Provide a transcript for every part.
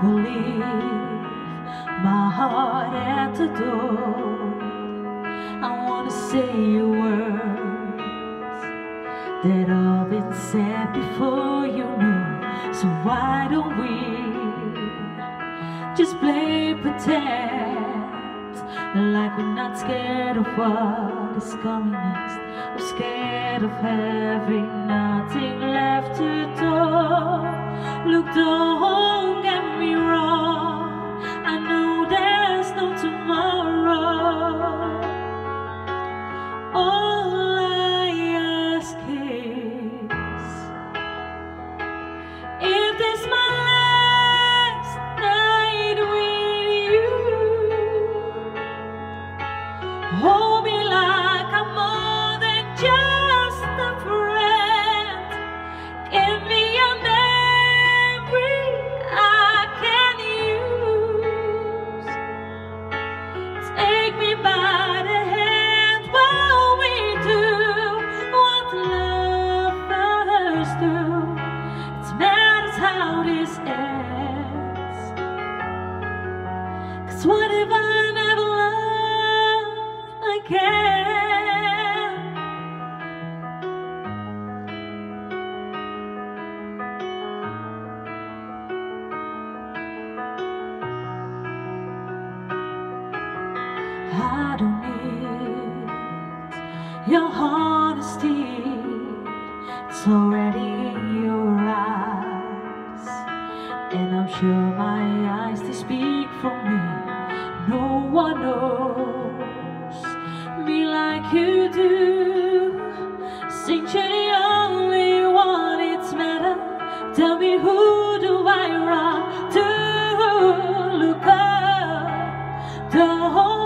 Believe my heart at the door. I wanna say your words that all been said before you know. So why don't we just play pretend? Like we're not scared of what is coming next? We're scared of having nothing left to do. Look, don't get me wrong. I know there's no tomorrow. Hold I don't need your honesty. It's already in your eyes, and I'm sure my eyes they speak for me. No one knows me like you do. Since you're the only one, it's matter. Tell me who do I run to? Look up. Don't get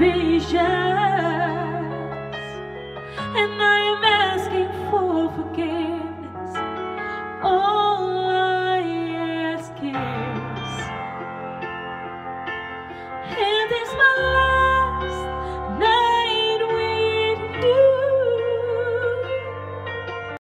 visions, and I.